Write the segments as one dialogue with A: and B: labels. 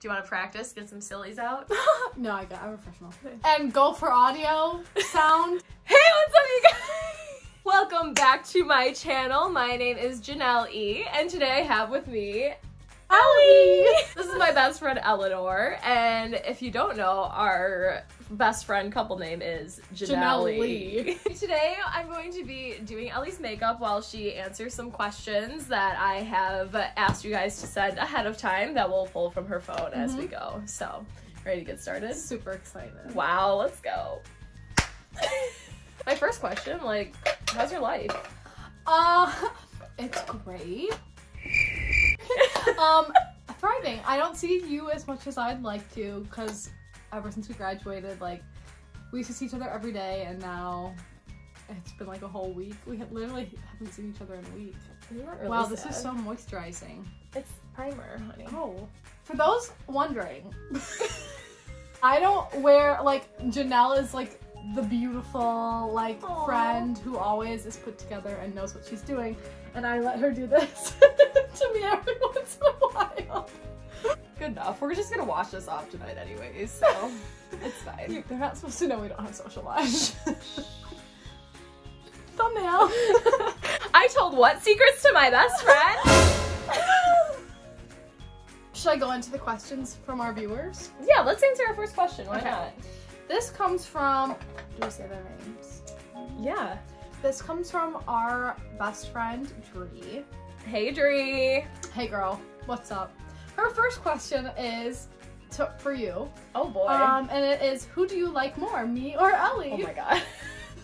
A: Do you want to practice? Get some sillies out?
B: no, I got. I'm a professional. And go for audio sound.
A: hey, what's up, you guys? Welcome back to my channel. My name is Janelle E, and today I have with me Ellie. This is my best friend Eleanor, and if you don't know, our best friend couple name is Janelle,
B: Janelly.
A: Lee. Today I'm going to be doing Ellie's makeup while she answers some questions that I have asked you guys to send ahead of time that we'll pull from her phone as we go. So, ready to get started?
B: Super excited.
A: Wow, let's go. My first question, like, how's your life?
B: Uh, it's great. um, thriving. I don't see you as much as I'd like to because ever since we graduated, like, we used to see each other every day, and now it's been like a whole week. We ha- literally haven't seen each other in a week.
A: Really
B: wow, this is so moisturizing.
A: It's primer, honey.
B: Oh, for those wondering, I don't wear like Janelle is like the beautiful like
A: Aw.
B: friend who always is put together and knows what she's doing, and I let her do this to me every once in a while.
A: Good enough. We're just gonna wash this off tonight, anyways, so it's fine.
B: You- They're not supposed to know we don't have social lives. Thumbnail.
A: I told what secrets to my best friend?
B: Should I go into the questions from our viewers?
A: yeah, let's answer our first question. Why
B: Okay.
A: not?
B: This comes from. Do we say their names?
A: Yeah.
B: This comes from our best friend Dree.
A: Hey, Dree.
B: Hey girl, what's up? Her first question is to, for you,
A: Oh boy.
B: um, and it is who do you like more, me or Ellie?
A: oh my god.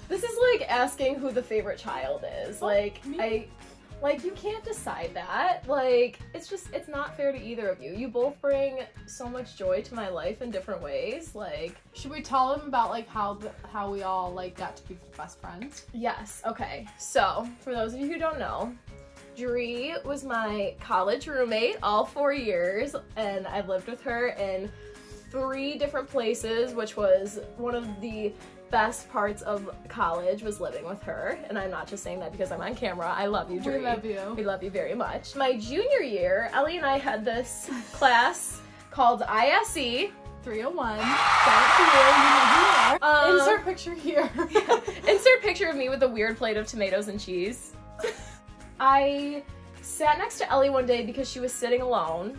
A: This is like asking who the favorite child is.
B: Oh,
A: Like
B: me?
A: I like you can't decide that. Like it's just it's not fair to either of you. You both bring so much joy to my life in different ways. Like
B: Should we tell them about like how the, how we all like got to be best friends?
A: Yes, okay. So, for those of you who don't know, Dree was my college roommate all four years, and I lived with her in three different places, which was one of the best parts of college was living with her. And I'm not just saying that because I'm on camera. I love you, Dree.
B: We love you.
A: We love you very much. My junior year, Ellie and I had this class called ISE.
B: 301. Shout out to you. You know who you are.
A: Um,
B: Insert picture here.
A: Insert picture of me with a weird plate of tomatoes and cheese. I sat next to Ellie one day because she was sitting alone.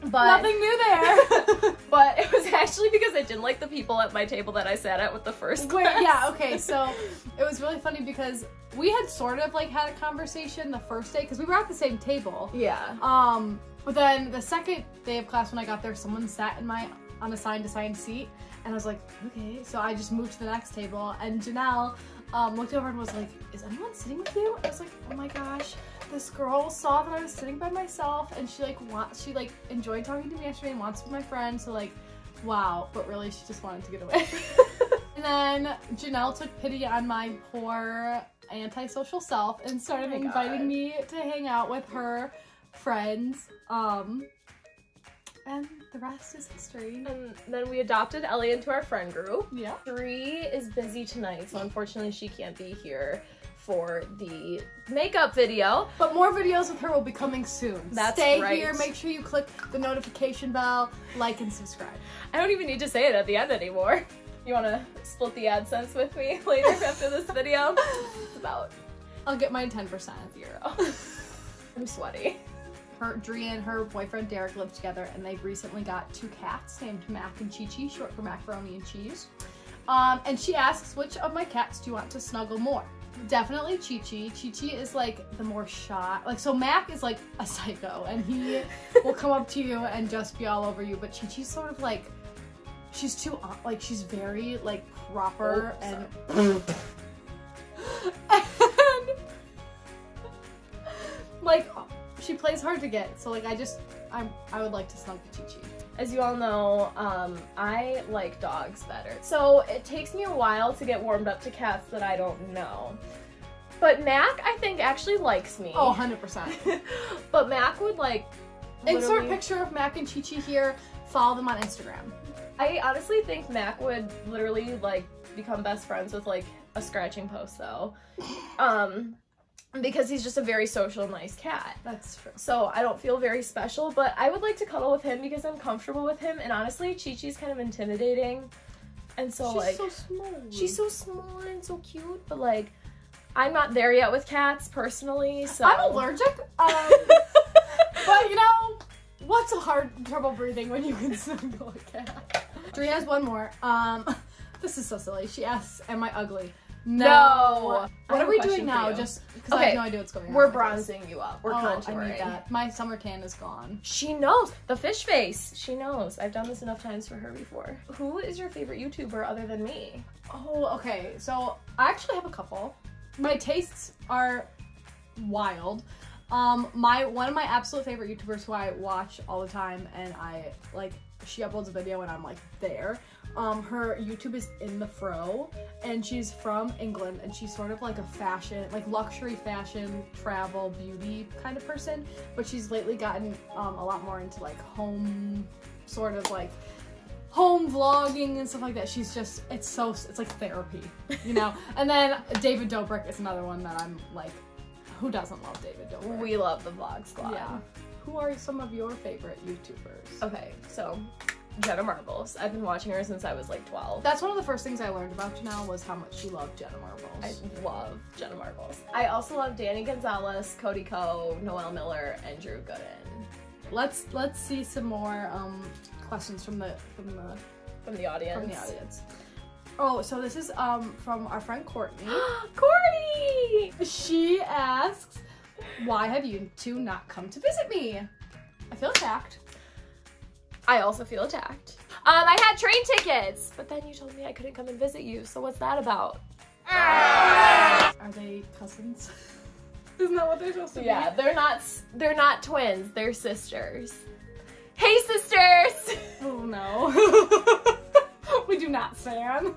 A: But
B: Nothing new there.
A: but it was actually because I didn't like the people at my table that I sat at with the first
B: Wait,
A: class.
B: yeah, okay, so it was really funny because we had sort of like had a conversation the first day because we were at the same table.
A: Yeah.
B: Um, but then the second day of class when I got there, someone sat in my unassigned assigned seat, and I was like, okay. So I just moved to the next table, and Janelle um, looked over and was like, is anyone sitting with you? I was like, oh my gosh. This girl saw that I was sitting by myself, and she like want she like enjoyed talking to me yesterday and wants to be my friend. So like, wow. But really, she just wanted to get away. and then Janelle took pity on my poor antisocial self and started
A: Oh
B: inviting
A: God.
B: me to hang out with her friends. Um, and the rest is history.
A: And then we adopted Ellie into our friend group.
B: Yeah.
A: Dree is busy tonight, so unfortunately she can't be here for the makeup video.
B: But more videos with her will be coming soon.
A: That's
B: Stay
A: right.
B: here. Make sure you click the notification bell, like, and subscribe.
A: I don't even need to say it at the end anymore. You want to split the AdSense with me later after this video? It's about
B: I'll get my 10%.
A: zero. I'm sweaty.
B: Her, Dree and her boyfriend Derek live together, and they've recently got two cats named Mac and Chi Chi, short for macaroni and cheese. Um, and she asks, which of my cats do you want to snuggle more? Definitely Chi Chi. Chi Chi is like the more shy. Like, so Mac is like a psycho, and he will come up to you and just be all over you. But Chi Chi's sort of like, she's too, like, she's very like proper
A: Oh,
B: and plays hard to get so like i just i'm i would like to snuggle chi chi
A: As you all know, um, I like dogs better. So it takes me a while to get warmed up to cats that I don't know. But Mac, I think, actually likes me.
B: oh 100%
A: but Mac would like.
B: insert
A: literally-
B: picture of mac and chi chi here follow them on instagram
A: I honestly think Mac would literally like become best friends with like a scratching post though. Um because he's just a very social, nice cat.
B: That's true.
A: So I don't feel very special, but I would like to cuddle with him because I'm comfortable with him. And honestly, Chi Chi's kind of intimidating. And so,
B: She's
A: like,
B: so small.
A: she's so small and so cute, but like, I'm not there yet with cats personally. So
B: I'm allergic. Um, but you know, what's a hard trouble breathing when you can snuggle a cat? Dree has one more. Um, this is so silly. She asks, "Am I ugly?"
A: No.
B: What are we doing now? Just because I
A: Okay,
B: have no idea what's going on.
A: We're
B: with this.
A: bronzing you up. We're
B: oh,
A: contouring.
B: I need that. My summer tan is gone.
A: She knows the fish face. She knows. I've done this enough times for her before. Who is your favorite YouTuber other than me?
B: Oh, okay. So I actually have a couple. My tastes are wild. Um, my one of my absolute favorite YouTubers who I watch all the time, and I like she uploads a video and I'm like there. Um, her YouTube is InTheFrow, and she's from England, and she's sort of like a fashion, like luxury fashion, travel, beauty kind of person. But she's lately gotten um, a lot more into like home, sort of like home vlogging and stuff like that. She's just it's so it's like therapy, you know. and then David Dobrik is another one that I'm like, who doesn't love David Dobrik?
A: We love the Vlog Squad.
B: yeah. Who are some of your favorite YouTubers?
A: Okay, so Jenna Marbles. I've been watching her since I was like 12.
B: That's one of the first things I learned about Janelle was how much she loved Jenna Marbles.
A: I love Jenna Marbles. I also love Danny Gonzalez, Cody Ko, Noel Miller, and Drew Gooden
B: let's let's see some more um, questions from the from the
A: from the audience.
B: from the audience. Oh, so this is um from our friend Courtney.
A: Courtney!
B: She asks, "Why have you two not come to visit me?" I feel attacked.
A: I also feel attacked. Um, I had train tickets, but then you told me I couldn't come and visit you, so what's that about?
B: Are they cousins? Isn't that what they're supposed to be?
A: Yeah, they're not they're not twins, they're sisters. Hey sisters!
B: Oh no. we do not Sam.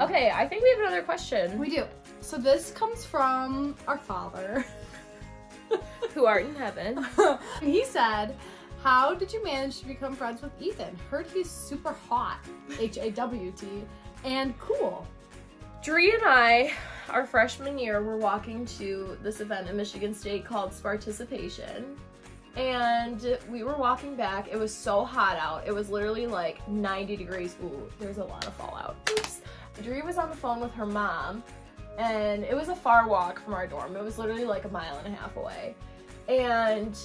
A: Okay, I think we have another question.
B: We do. So this comes from our father.
A: Who art in heaven?
B: he said, How did you manage to become friends with Ethan? Heard he's super hot, H A W T, and cool.
A: Dree and I, our freshman year, were walking to this event in Michigan State called Sparticipation. And we were walking back. It was so hot out. It was literally like 90 degrees. Ooh, there's a lot of fallout. Oops. Dree was on the phone with her mom, and it was a far walk from our dorm. It was literally like a mile and a half away. And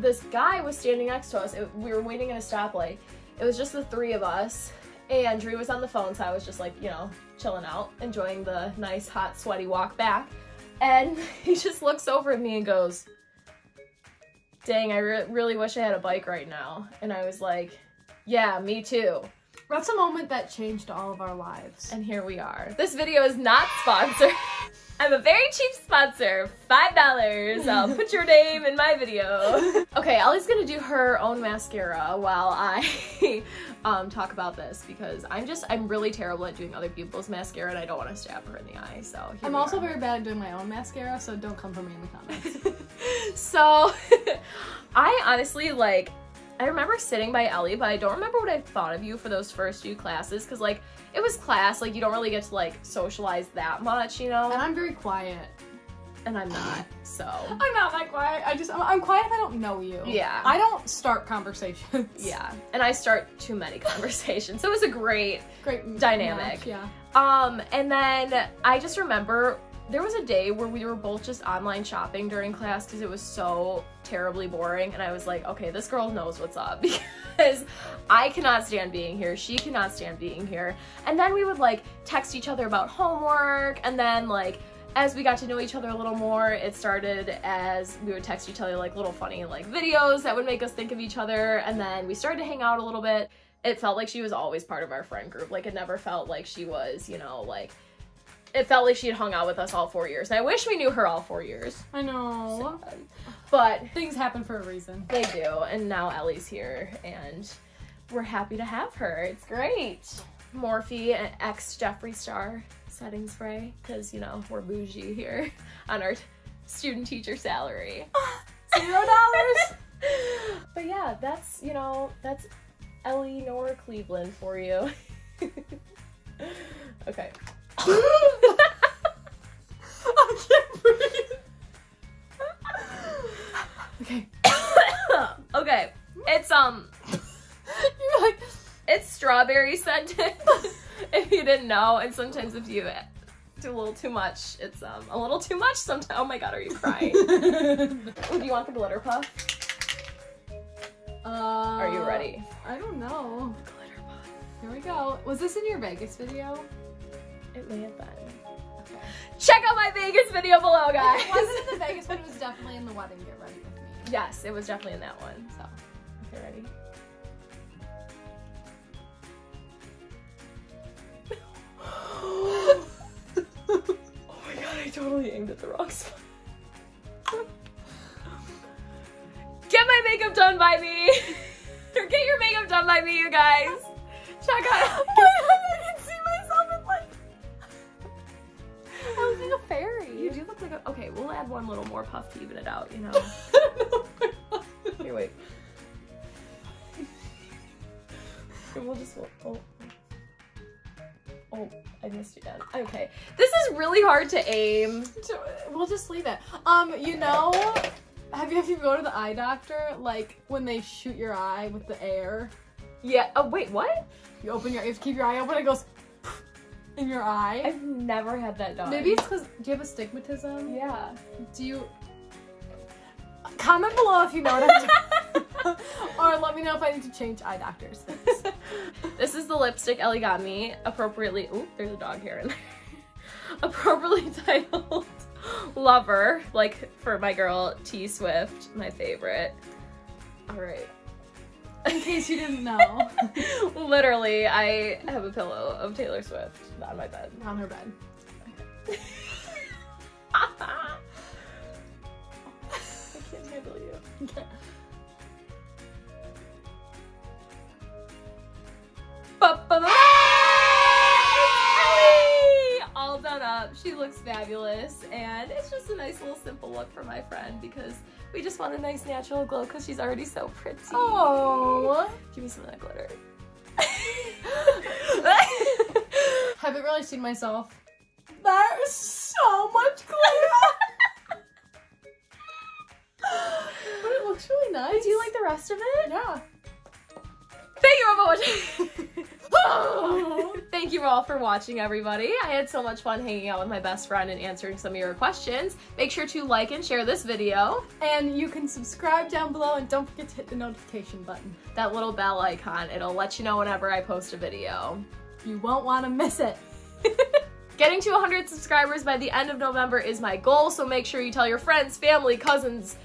A: this guy was standing next to us. It, we were waiting at a stoplight. It was just the three of us. And Dree was on the phone, so I was just like, you know, chilling out, enjoying the nice, hot, sweaty walk back. And he just looks over at me and goes, Dang, I re- really wish I had a bike right now. And I was like, Yeah, me too.
B: That's a moment that changed all of our lives.
A: And here we are. This video is not sponsored. I'm a very cheap sponsor. Five dollars. I'll put your name in my video. Okay, Ellie's gonna do her own mascara while I um, talk about this because I'm just I'm really terrible at doing other people's mascara and I don't want to stab her in the eye. So
B: I'm also
A: are.
B: very bad at doing my own mascara, so don't come for me in the comments.
A: so I honestly like I remember sitting by Ellie, but I don't remember what I thought of you for those first few classes because like it was class, like you don't really get to like socialize that much, you know.
B: and I'm very quiet.
A: and I'm not. So
B: I'm not that quiet. I just I'm, I'm quiet if I don't know you.
A: Yeah.
B: I don't start conversations.
A: yeah, and I start too many conversations. So it was a great
B: Great
A: Dynamic.
B: match, yeah.
A: Um, and then I just remember there was a day where we were both just online shopping during class because it was so terribly boring. And I was like, okay, this girl knows what's up because I cannot stand being here. She cannot stand being here. And then we would like text each other about homework. And then like, as we got to know each other a little more, it started as we would text each other like little funny like videos that would make us think of each other. And then we started to hang out a little bit. It felt like she was always part of our friend group. Like it never felt like she was, you know, like it felt like she had hung out with us all four years. And I wish we knew her all four years.
B: I know.
A: But
B: Things happen for a reason.
A: they do. And now Ellie's here and we're happy to have her. It's great. Morphe, an ex Jeffree Star setting spray. Because, you know, we're bougie here on our student teacher salary.
B: Zero dollars.
A: but yeah, that's, you know, that's Eleanor Cleveland for you. okay. Strawberry scented. if you didn't know, and sometimes if you do a little too much, it's um a little too much. Sometimes. Oh my god, are you crying? Ooh, do you want the glitter puff?
B: uh,
A: Are you ready?
B: I don't know.
A: Glitter puff.
B: Here we go. Was this in your Vegas video?
A: It may have been. Okay. Check out my Vegas video below, guys.
B: If it wasn't in the Vegas one, it was definitely in the wedding get ready with me.
A: Yes, it was definitely in that one.
B: So.
A: Okay, ready? Oh my god, I totally aimed at the wrong spot. Get my makeup done by me! or get your makeup done by me, you guys! Check out.
B: I can see myself in like. I like a fairy.
A: You do look like a. Okay, we'll add one little more puff to even it out, you know? Here, wait. Here, we'll just. Oh. Oh, I missed you again. Okay. This is really hard to aim.
B: We'll just leave it. Um, you know, have you if you go to the eye doctor, like when they shoot your eye with the air,
A: Yeah. Oh, wait, what?
B: you open your, you have to keep your eye open, it goes in your eye.
A: I've never had that done.
B: Maybe it's because do you have astigmatism?
A: Yeah.
B: Do you? Comment below if you know what I'm doing. or let me know if I need to change eye doctors. Thanks.
A: this is the lipstick Ellie got me. Appropriately. oh, there's a dog hair in there. Appropriately titled Lover, like for my girl T Swift, my favorite. Alright.
B: In case you didn't know,
A: Literally, I have a pillow of Taylor Swift on my bed.
B: on her bed.
A: I can't handle you. All done up. She looks fabulous, and it's just a nice little simple look for my friend because we just want a nice natural glow because she's already so pretty.
B: Oh,
A: Give me some of that glitter.
B: haven't really seen myself. There's so much glitter. but it looks really nice.
A: Do you like the rest of it?
B: Yeah.
A: Thank you all for watching. Thank you all for watching, everybody. I had so much fun hanging out with my best friend and answering some of your questions. Make sure to like and share this video.
B: And you can subscribe down below and don't forget to hit the notification button.
A: That little bell icon, it'll let you know whenever I post a video.
B: You won't want to miss it.
A: Getting to 100 subscribers by the end of November is my goal, so make sure you tell your friends, family, cousins,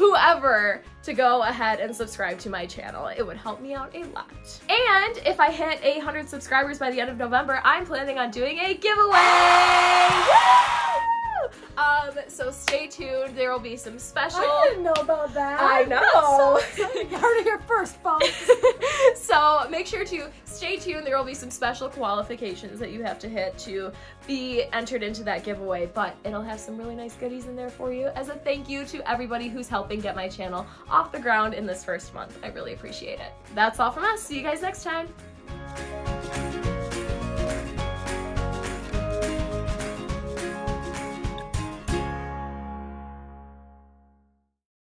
A: whoever to go ahead and subscribe to my channel. It would help me out a lot. And if I hit 800 subscribers by the end of November, I'm planning on doing a giveaway! Um, so stay tuned. There will be some special.
B: I didn't know about that.
A: I know.
B: You heard it here first, folks.
A: so make sure to stay tuned. There will be some special qualifications that you have to hit to be entered into that giveaway, but it'll have some really nice goodies in there for you as a thank you to everybody who's helping get my channel off the ground in this first month. I really appreciate it. That's all from us. See you guys next time.